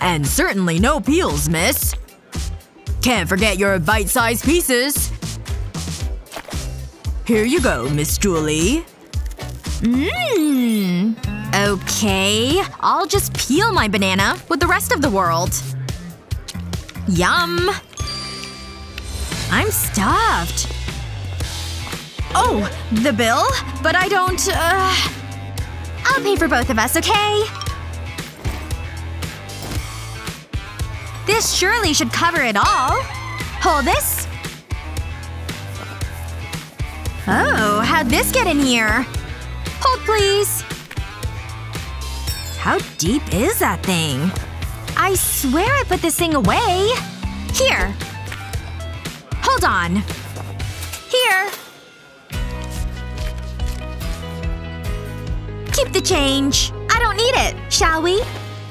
And certainly no peels, miss. Can't forget your bite-sized pieces. Here you go, Miss Julie. Mmm. Okay. I'll just peel my banana with the rest of the world. Yum. I'm stuffed. Oh, the bill? But I don't, uh… I'll pay for both of us, okay? This surely should cover it all. Hold this. Oh, how'd this get in here? Hold please. How deep is that thing? I swear I put this thing away. Here. Hold on. Here. Keep the change. I don't need it, shall we?